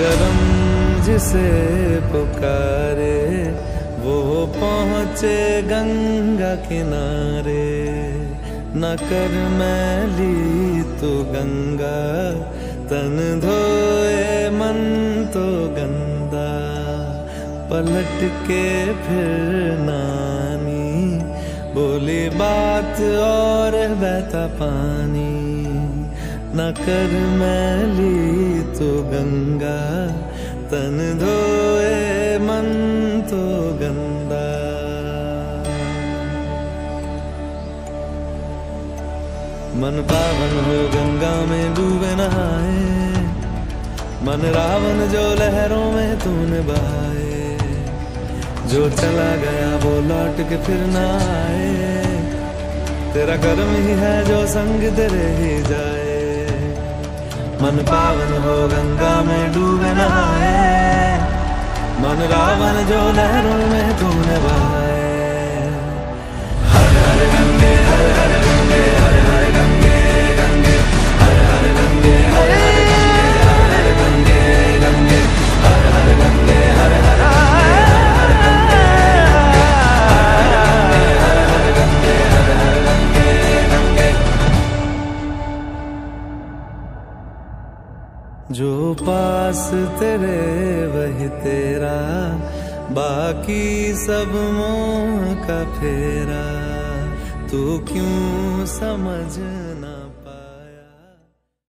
करम जिसे पुकारे, वो पहुँचे गंगा किनारे। न कर मैली तो गंगा, तन धोए मन तो गंदा। पलट के फिर नानी, बोली बात और बहता पानी। न कर मैली तो गंगा, तन धोए मन तो गंदा। मन पावन हो गंगा में डूबे नहाए, मन रावण जो लहरों में तूने बहाए। जो चला गया वो लौट के फिर ना आए तेरा कर्म ही है जो संग तेरे ही जाए। मन पावन हो गंगा में डूबे नहाए मन रावण जो लहरों में तूने बहाए जो पास तेरे वही तेरा। बाकी सब मोह का फेरा। तू क्यों समझ